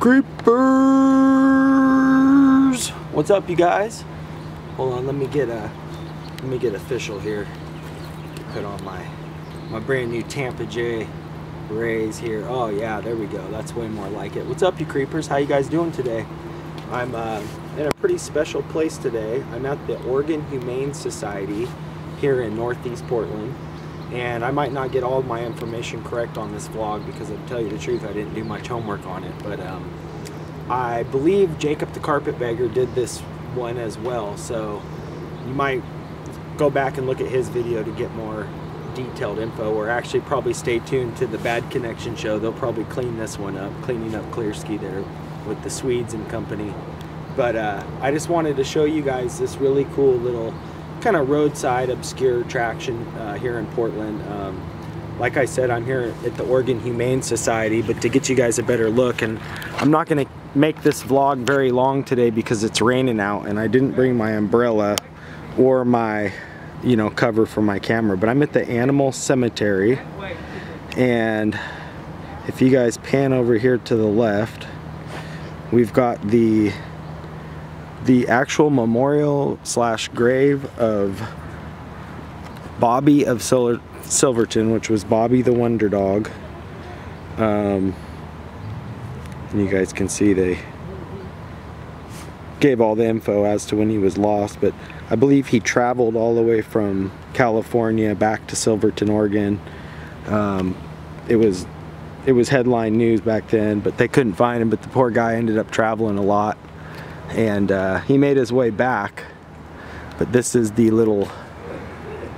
Creepers! What's up, you guys? Hold on, let me get a let me get official here. Put on my my brand new Tampa J Rays here. Oh yeah, there we go. That's way more like it. What's up, you creepers? How you guys doing today? I'm uh, in a pretty special place today. I'm at the Oregon Humane Society here in Northeast Portland. And I might not get all of my information correct on this vlog because to tell you the truth, I didn't do much homework on it. But um, I believe Jacob the Carpetbagger did this one as well. So you might go back and look at his video to get more detailed info or actually probably stay tuned to the Bad Connection show. They'll probably clean this one up, cleaning up Clear Klearski there with the Swedes and company. But uh, I just wanted to show you guys this really cool little kind of roadside obscure attraction uh, here in Portland. Um, like I said, I'm here at the Oregon Humane Society, but to get you guys a better look, and I'm not gonna make this vlog very long today because it's raining out and I didn't bring my umbrella or my, you know, cover for my camera, but I'm at the animal cemetery and if you guys pan over here to the left, we've got the the actual memorial slash grave of Bobbie of Sil Silverton, which was Bobbie the Wonder Dog. Um, you guys can see they gave all the info as to when he was lost, but I believe he traveled all the way from California back to Silverton, Oregon. Um, it was it was headline news back then, but they couldn't find him. But the poor guy ended up traveling a lot and uh, he made his way back but this is the little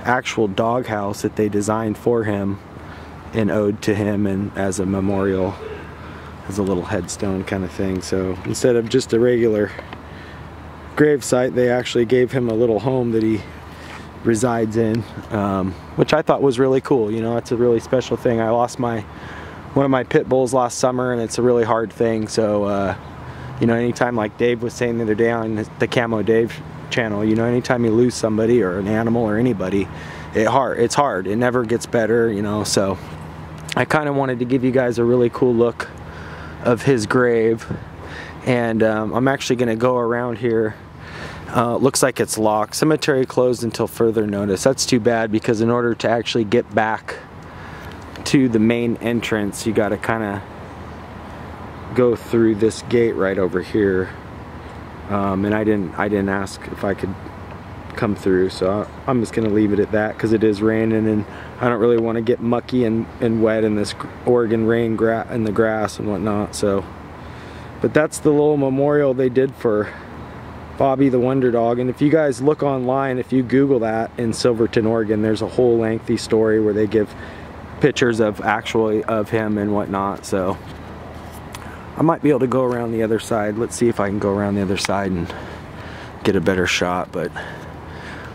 actual doghouse that they designed for him and ode to him and as a memorial as a little headstone kind of thing. So instead of just a regular grave site they actually gave him a little home that he resides in um, which I thought was really cool you know it's a really special thing. I lost my one of my pit bulls last summer and it's a really hard thing. So uh, you know, anytime like Dave was saying the other day on the Camo Dave channel, you know, anytime you lose somebody or an animal or anybody, it hard. It's hard. It never gets better, you know. So I kind of wanted to give you guys a really cool look of his grave, and um, I'm actually going to go around here. Uh, looks like it's locked. Cemetery closed until further notice. That's too bad because in order to actually get back to the main entrance, you got to kind of go through this gate right over here. Um, and I didn't I didn't ask if I could come through so I'm just gonna leave it at that because it is raining and I don't really want to get mucky and, and wet in this Oregon rain gra in the grass and whatnot so. But that's the little memorial they did for Bobbie the Wonder Dog and if you guys look online if you google that in Silverton Oregon there's a whole lengthy story where they give pictures of actually of him and whatnot so I might be able to go around the other side. Let's see if I can go around the other side and get a better shot. But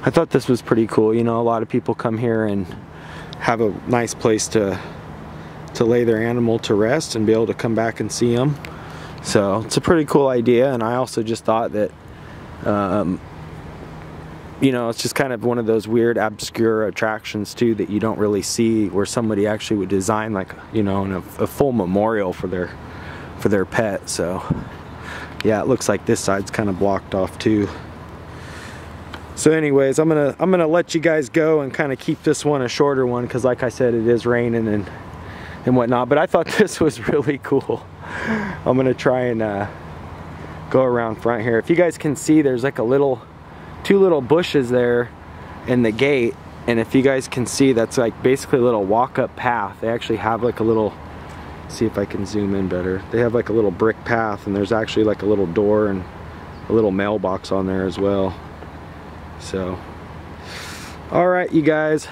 I thought this was pretty cool. You know, a lot of people come here and have a nice place to to lay their animal to rest and be able to come back and see them. So it's a pretty cool idea. And I also just thought that, um, you know, it's just kind of one of those weird, obscure attractions too that you don't really see where somebody actually would design like, you know, a, a full memorial for their for their pet. So yeah, it looks like this side's kind of blocked off too. So anyways, I'm gonna I'm gonna let you guys go and kind of keep this one a shorter one because like I said, it is raining and and whatnot. But I thought this was really cool. I'm gonna try and uh, go around front here. If you guys can see, there's like a little, two little bushes there in the gate. And if you guys can see, that's like basically a little walk-up path. They actually have like a little see if I can zoom in better. They have like a little brick path and there's actually like a little door and a little mailbox on there as well. So, all right, you guys,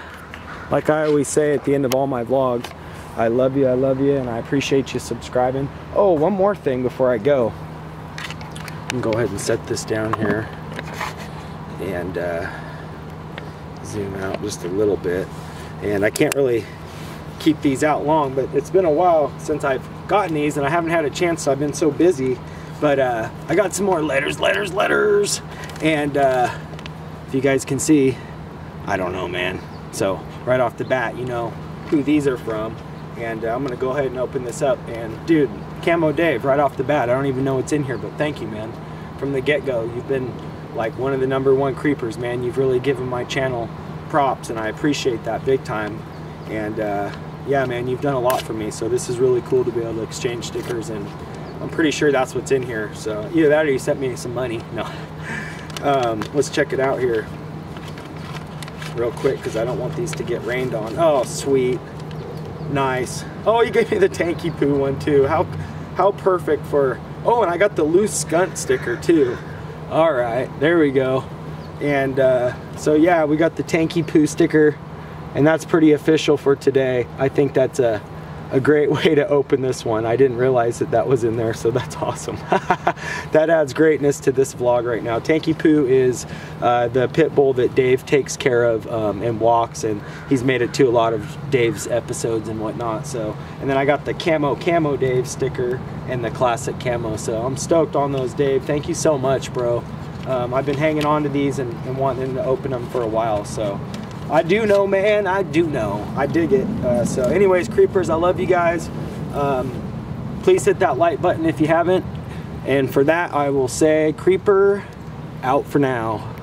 like I always say at the end of all my vlogs, I love you, I love you, and I appreciate you subscribing. Oh, one more thing before I go. I'm go ahead and set this down here and uh, zoom out just a little bit. And I can't really keep these out long, but it's been a while since I've gotten these and I haven't had a chance, so I've been so busy. But uh, I got some more letters, letters, letters. And uh, if you guys can see, I don't know, man. So right off the bat, you know who these are from. And uh, I'm gonna go ahead and open this up. And dude, Camo Dave right off the bat. I don't even know what's in here, but thank you, man. From the get-go, you've been like one of the number one creepers, man. You've really given my channel props, and I appreciate that big time. And uh, yeah, man, you've done a lot for me. So this is really cool to be able to exchange stickers, and I'm pretty sure that's what's in here. So either that or you sent me some money. No. Um, let's check it out here real quick because I don't want these to get rained on. Oh, sweet. Nice. Oh, you gave me the Tanky Poo one too. How how perfect for... Oh, and I got the loose skunt sticker too. All right, there we go. And uh, so yeah, we got the Tanky Poo sticker and that's pretty official for today. I think that's a a great way to open this one. I didn't realize that that was in there, so that's awesome. that adds greatness to this vlog right now. Tanky Poo is uh, the pit bull that Dave takes care of um, and walks, and he's made it to a lot of Dave's episodes and whatnot. So, and then I got the camo camo Dave sticker and the classic camo. So I'm stoked on those, Dave. Thank you so much, bro. Um, I've been hanging on to these and, and wanting to open them for a while. So I do know, man. I do know. I dig it. Uh, so, anyways, creepers, I love you guys. Um, please hit that like button if you haven't. And for that, I will say, creeper out for now.